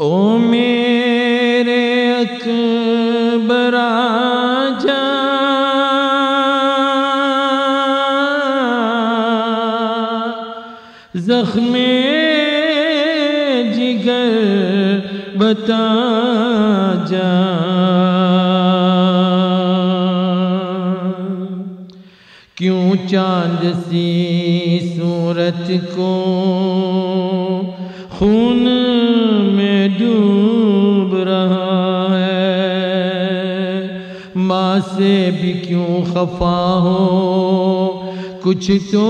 ओ मेरे अकबर जा जख्मे जिगर बता जा। क्यों चाँद सी सूरत को खून डूब रहा है। माँ से भी क्यों खफा हो? कुछ तो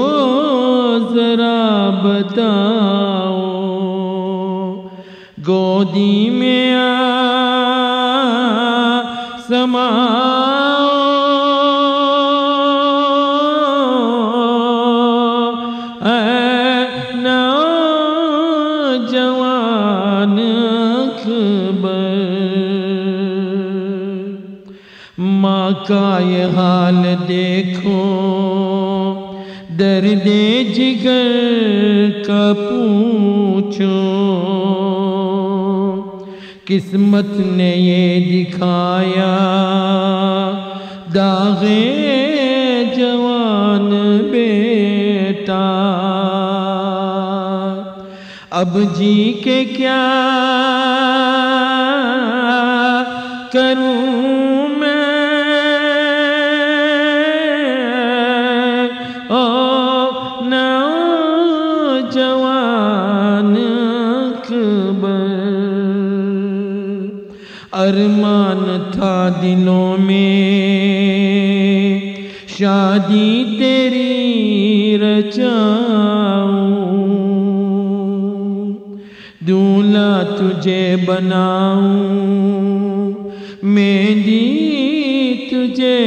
जरा बताओ। गोदी में आ समा जवान माँ का ये हाल देखो। दर्द जिगर का पूछो। किस्मत ने ये दिखाया, दागे जवान बेटा। अब जी के क्या करूँ? अरमान था दिलों में। शादी तेरी रचाऊं, दूल्हा तुझे बनाऊँ, मेहंदी तुझे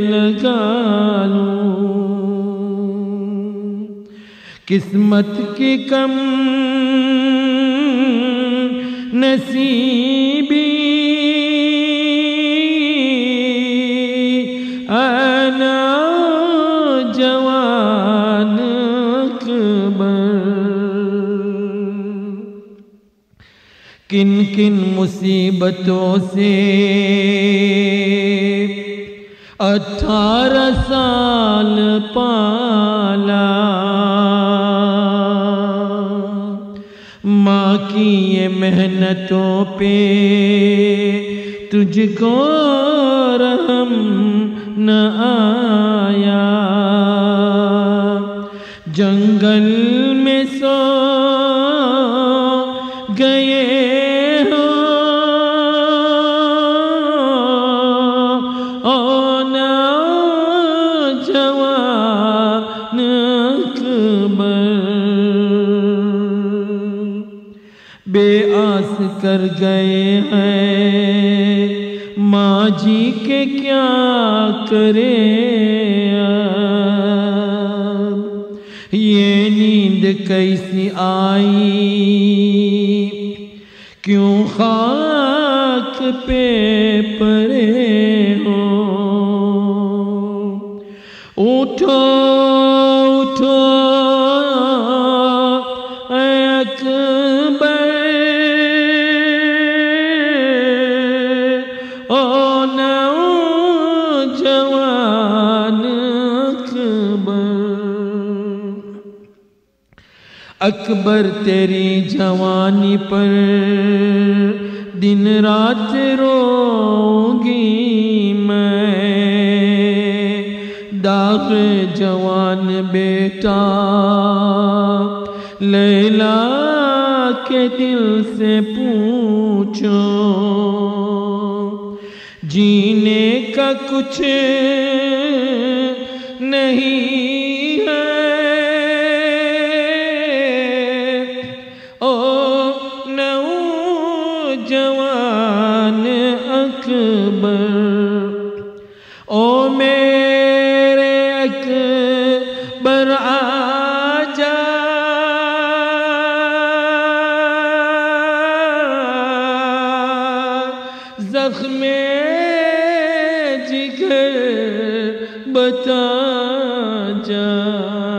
लगा लूँ। किस्मत की कम नसीबी आना जवान किन किन मुसीबतों से अठारह साल पाला। माँ की ये मेहनतों पे तुझको रहम न आया। जंगल में सो गए हो। ओ ना जवान बेआस कर गए हैं। माँ जी के क्या करे ये नींद कैसी आई? क्यों खाक पे पड़े हो? उठो अकबर तेरी जवानी पर दिन रात रोगी मैं। दाग जवान बेटा, लैला के दिल से पूछो, जीने का कुछ अकबर। ओ मेरे अकबर आजा। जख्मे जिगर बता जा।